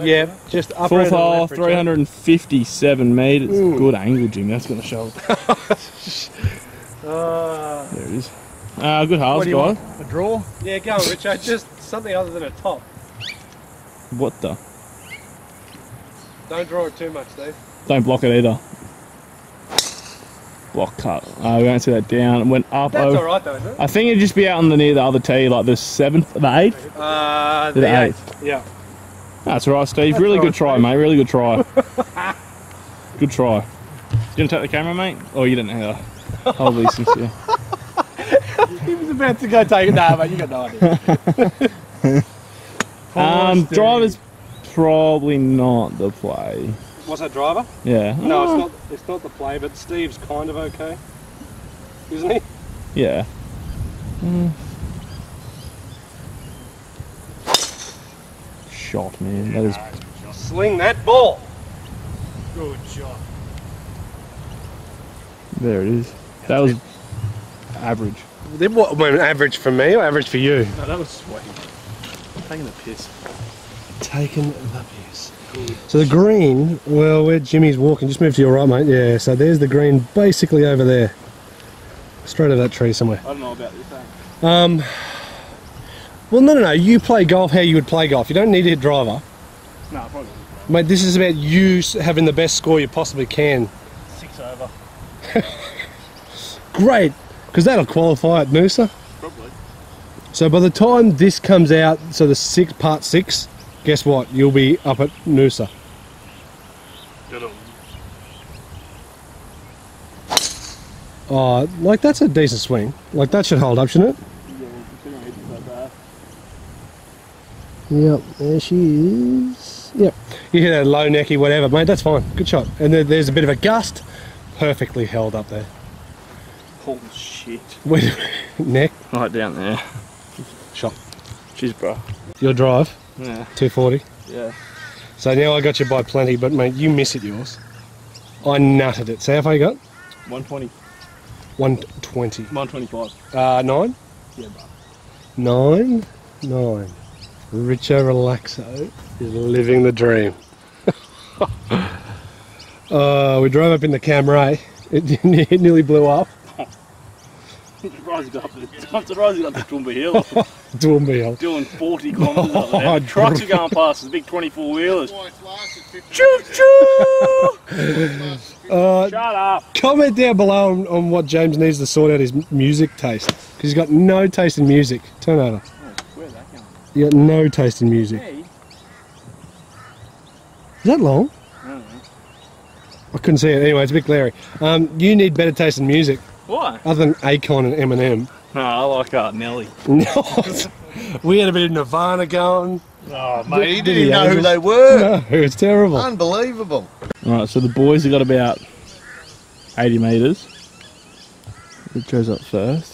Yeah, just up Fourth hole, 357 metres. Ooh. Good angle, Jim. That's going to show. Uh, There it is. Uh, good holes, What do want? a draw? Yeah, go on, Richard. Just something other than a top. What the? Don't draw it too much, Steve. Don't block it either. Block cut. Uh, we won't see that down. It went up. That's over. all right, though, isn't it? I think it'd just be out on the near the other tee, like the seventh, the eighth. Uh, The the eighth. eighth. Yeah. That's right, Steve. That's really all good try, Steve. mate. Really good try. good try. You gonna take the camera, mate? Oh, you didn't know how to hold these. Yeah. He was about to go take it. Nah, mate, you got no idea. Um, driver's probably not the play. What's that driver? Yeah. No, Uh, it's not. It's not the play, but Steve's kind of okay, isn't he? Yeah. Mm. Shot, man. That is. Sling that ball. Good shot. There it is. That was average. Then what? I mean, average for me or average for you? No, that was sweaty. Taking the piss. Taking the piss. So the green, well, where Jimmy's walking, just move to your right, mate. Yeah, so there's the green basically over there. Straight over that tree somewhere. I don't know about this. eh? Um, well, no, no, no. You play golf how you would play golf. You don't need a hit driver. No, probably Mate, this is about you having the best score you possibly can. six over. Great, because that'll qualify at Noosa. Probably. So by the time this comes out, so the six part six, guess what? You'll be up at Noosa. Good on. Oh, like that's a decent swing. Like that should hold up, shouldn't it? Yep, there she is. Yep. You hit a low necky, whatever, mate. That's fine. Good shot. And there, there's a bit of a gust. Perfectly held up there. Holy shit. Wait, neck Right down there. shot. Cheers, bro. Your drive, Yeah. 240. Yeah. So now I got you by plenty, but mate, you miss it yours. I nutted it. So how far you got? 120. 120. 125. Uh, nine? Yeah, bro. Nine? Nine. Richo Relaxo is living the dream. uh, we drove up in the Camry. It, it nearly blew up. Surprised you got I'm surprised the Toowoomba Hill. Toowoomba Hill. Doing 40 kilometres up Oh, there. Trucks are going past, the big 24 wheelers. Choo choo! uh, Shut up. comment down below on, on what James needs to sort out his music taste. Because he's got no taste in music. Turn over. Where's that going? You got no taste in music. Hey. Is that long? I don't know. I couldn't see it. Anyway, it's a bit glary. Um, you need better taste in music, Why? other than Akon and Eminem. No, I like uh, Nelly. No, we had a bit of Nirvana going. Oh, mate, you did didn't he know who they were. No, it's terrible. Unbelievable. Alright, so the boys have got about 80 metres. It goes up first.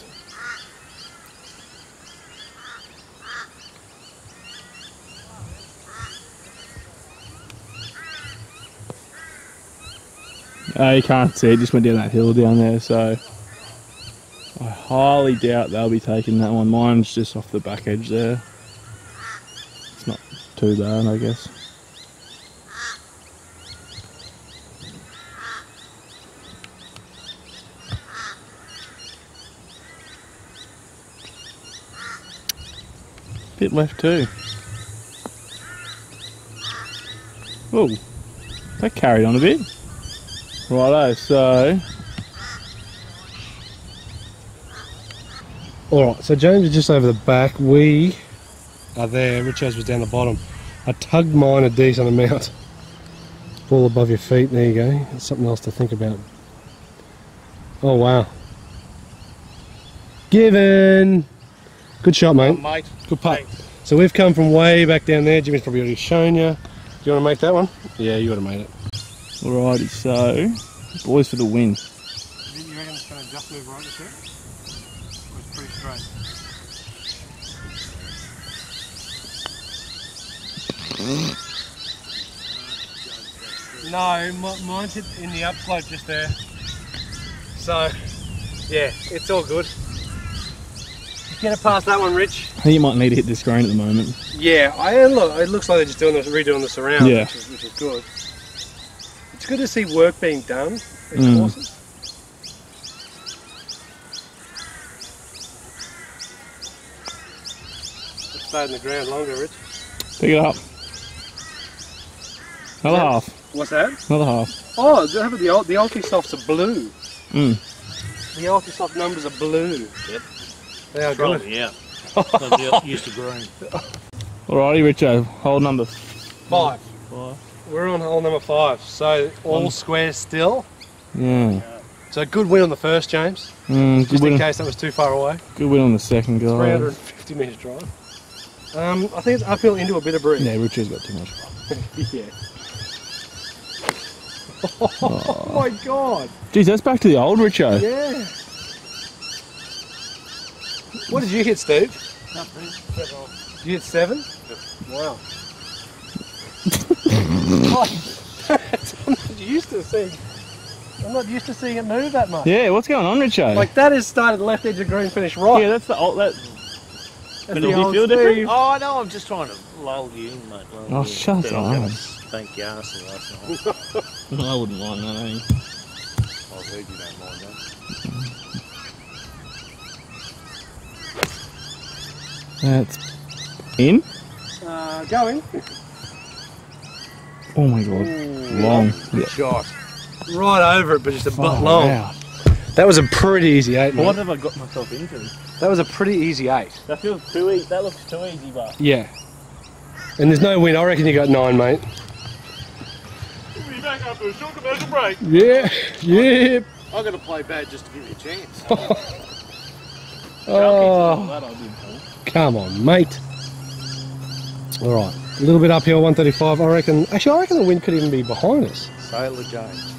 Uh, you can't see it, just went down that hill down there, so I highly doubt they'll be taking that one. Mine's just off the back edge there. It's not too bad, I guess. Bit left too. Oh, that carried on a bit. Righto, so All right, so James is just over the back. We are there. Richo's was down the bottom. I tugged mine a decent amount. Ball above your feet. There you go. That's something else to think about. Oh wow. Given. Good shot, mate. mate. Good putt. So we've come from way back down there. Jimmy's probably already shown you. Do you want to make that one? Yeah, you would have made it. Alrighty, so boys for the win. You reckon it's going to just move right this? It's pretty straight. No, mi- mine's in the upslope just there. So, yeah, it's all good. Get it past that one, Rich. I think you might need to hit this green at the moment. Yeah, I look. It looks like they're just doing this, redoing this around, Yeah. which, is, which is good. It's good to see work being done. These Mm. courses. It's stayed in the ground longer, Rich. Pick it up. Another Yeah. half. What's that? Another half. Oh, how about the Ul- the Ultisofts are blue. Mm. The Ultisoft numbers are blue. Yep. They are Try good. me used to green. Alrighty, Richo. Hole number Five. Five. We're on hole number five, so all One. squares still. Yeah. So good win on the first, James. Mm, Just in win, case that was too far away. good win on the second, guys. 350 metres drive. Um, I think it's uphill into a bit of breeze. Yeah, Richie's got too much. Yeah. Oh my god! Geez, that's back to the old Richo. Yeah. What did you hit, Steve? Nothing. You hit seven? Wow. I'm not used to seeing. I'm not used to seeing it move that much. Yeah, what's going on, Richo? Like that is started left edge of green, finish right. yeah, that's the old. That, That's Did the you old feel different? Oh, I know. I'm just trying to lull you in, mate. Lull Oh, you in. shut Said I'm up. Spank your ass last night. I wouldn't mind that. Eh? I've heard you don't mind that. That's in. Uh, going Oh my god, long. Yeah. Shot. right over it, but just a butt Far long. out. That was a pretty easy eight. Oh, mate. What have I got myself into? That was a pretty easy eight. That feels too easy. That looks too easy, but. Yeah. And there's no win. I reckon you got nine, mate. We'll Be back after a short commercial break. Yeah. Yeah. I've got to play bad just to give you a chance. Oh, That I did, Paul. come on, mate. All right. A little bit uphill, 135. I reckon. Actually, I reckon the wind could even be behind us. Sailor James.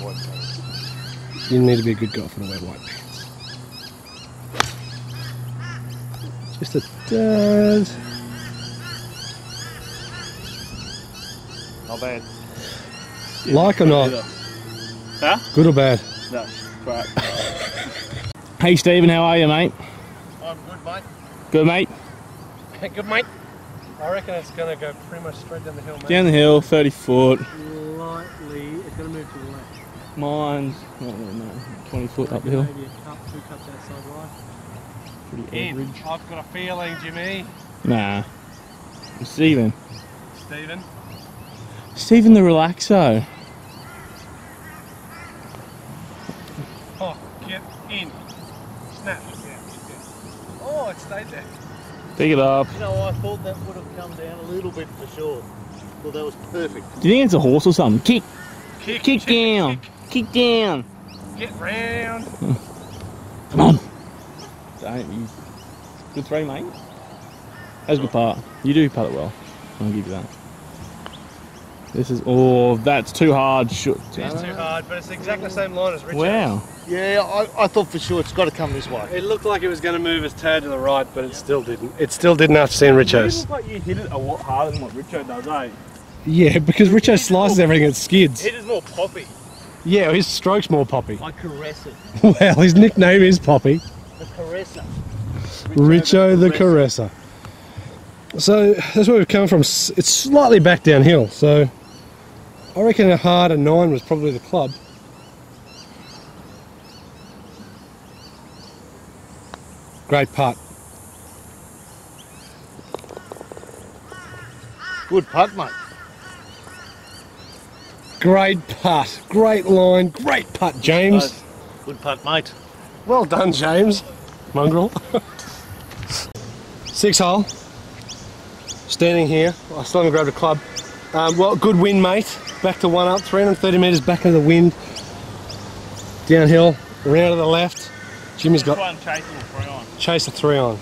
White pants. You need to be a good golfer to wear white pants. Just a tad. Not bad. Like or not? Huh? Good or bad? No, crap. hey, Stephen, how are you, mate? I'm good, mate. Good, mate. Good, mate. I reckon it's going to go pretty much straight down the hill, mate. Down the hill, 30 foot. Slightly. It's going to move to the left. Mine's, oh, don't really know, 20 foot up the hill. Maybe a cup, two cups outside right. Pretty In. average. I've got a feeling, Jimmy. Nah. Stephen. Stephen. Stephen the relaxo. Oh, get in. Snap. Yeah, Oh, it stayed there. Pick it up. You know, I thought that would have come down a little bit for sure. Thought that was perfect. Do you think it's a horse or something? Kick, Kick, kick down, kick down. Get round. Come on. Don't you. Good three, mate. That was a good part. You do putt it well. I'll give you that. This is. Oh, that's too hard. Shoot. It's too hard, but it's exactly the same line as Richard. Wow. Yeah, I, I thought for sure it's got to come this way. It looked like it was going to move his tad to the right, but it still didn't. It still didn't after seeing Richo's. like you hit it a lot harder than what Richo does, eh? Yeah, because Richo slices everything at skids. It is more poppy. Yeah, his stroke's more poppy. I caress it. Well, his nickname is Poppy. The caresser. Richo the Caresser. So that's where we've come from. It's slightly back downhill, so I reckon a harder nine was probably the club. Great putt. Good putt, mate. Great putt. Great line. Great putt, James. Good putt, mate. Well done, James. Mongrel. Six hole. Standing here. I still haven't grabbed a club. Um, well, good wind, mate. Back to one up. 330 metres back of the wind. Downhill. Around to the left. Jimmy's got One chasing a three on. chase a three on.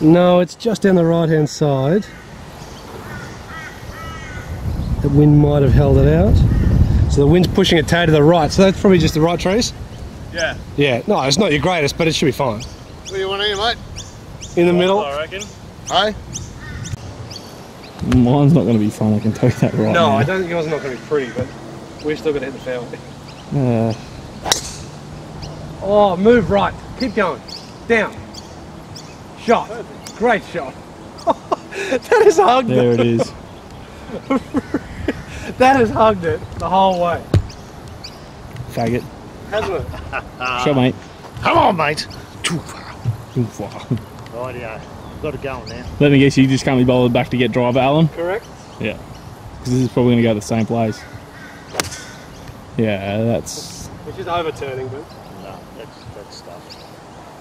No, it's just down the right hand side. The wind might have held it out. So the wind's pushing it tad to the right. So that's probably just the right trees. Yeah. Yeah, no, it's not your greatest, but it should be fine. What do you want here, mate? In the middle. I reckon. Hey? Mine's not going to be fun, I can tell you that right No, now. I don't think yours is not going to be pretty, but we're still going to hit the fairway. Uh, Oh, move right. Keep going. Down. Shot. Great shot. that has hugged There it. it is. That has hugged it the whole way. Faggot. Hasn't it? Shot, mate. Come on, mate. Too far. Rightio. Got it going now. Let me guess, you just can't be bothered back to get driver, Alan? Correct. Yeah. Because this is probably going to go to the same place. Yeah, that's. Which is overturning, but. No, that's, that's stuff.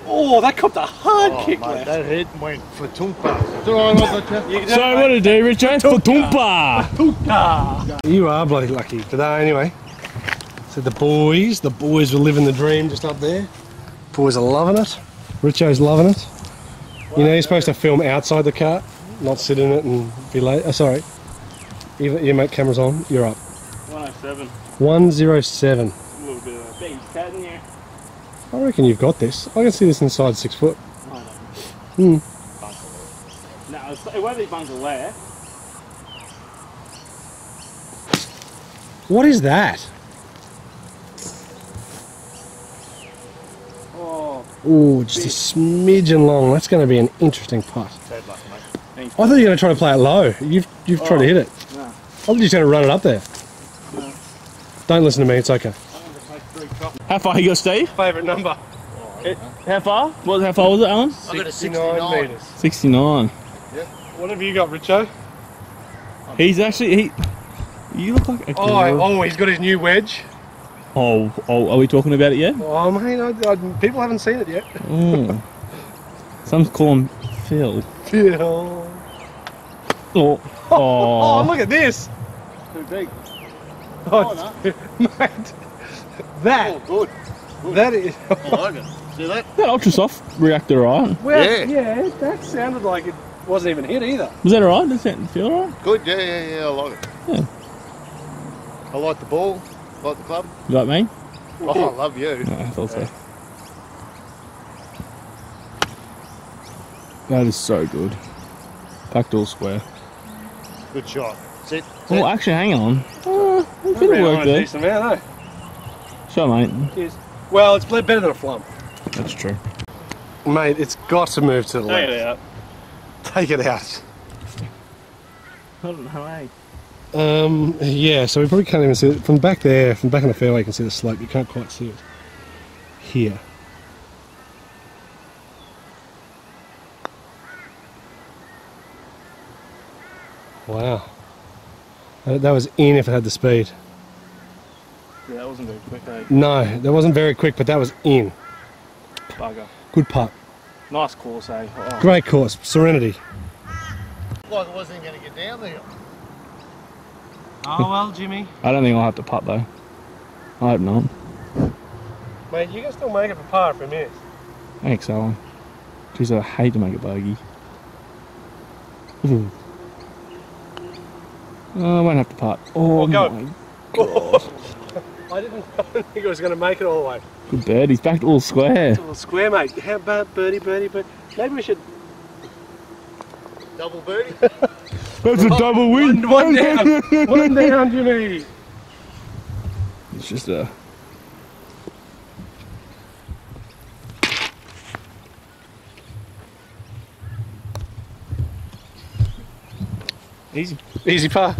Oh, that copped a hard Oh, kick mate, left. that head went for Tumpa. You, So, what to do, Richard? For Tumpa! you are bloody lucky today, anyway. So the boys, the boys were living the dream just up there. Boys are loving it. Richo's loving it. You know, you're supposed to film outside the car, not sit in it and be late. Oh, sorry. You, you make cameras on, you're up. 107. 107. A little bit of a cat in there. I reckon you've got this. I can see this inside six foot. Hmm. No, it won't be lair. What is that? Oh, Oh, just a smidgen long. That's going to be an interesting putt. Bad luck, mate. thanks. I thought you were going to try to play it low. You've you've tried to Oh, hit it. Oh, no. I thought you were just going to run it up there. No. Don't listen to me. It's okay. How far you got, Steve? Favourite number. How far? What, how far was it, Alan? I got a 69 69. metres. 69. What have you got, Richo? He's actually. he. You look like a Oh, girl. oh, he's got his new wedge. Oh, oh, are we talking about it yet? Oh, mate, I, I, people haven't seen it yet. Oh. Some call him Phil. Phil. Oh. Oh, Oh. look at this. Too big. Oh, mate, that, Oh, good. that is. I like it. See that? That ultra soft reactor, right? Well, Yeah. yeah, that sounded like it wasn't even hit either. Was that alright? Does that feel alright? Good, yeah, yeah, yeah, I like it. Yeah. I like the ball, like the club. You like me? Oh, I love you. No, I thought so. That is so good. Back door square. Good shot. Sit. Oh, sit. actually, hang on. Uh, a bit of work there. Decent amount, eh? Sure, mate. Cheers. Well, it's better than a flump. That's true. Mate, it's got to move to the left. out. Take it out. I don't know, eh? Um, yeah, so we probably can't even see it. From back there, from back on the fairway, you can see the slope. You can't quite see it here. Wow. That that was in if it had the speed. Yeah, that wasn't very quick, eh? No, that wasn't very quick, but that was in. Bugger. Good putt. Nice course, eh? Oh. Great course. Serenity. Like I wasn't going to get down there. Oh, well, Jimmy. I don't think I'll have to putt, though. I hope not. Mate, you can still make it for par if you miss. Thanks, Alan. Jeez, I hate to make a bogey. Ooh. Oh, I won't have to putt. Oh, Well, go. my I didn't I didn't think I was going to make it all the way. good bird. He's back to all square. Little square, mate. How about birdie, birdie, but maybe we should. Double birdie. That's a double win. One down. One down, Jimmy. It's just a. Easy. Easy par.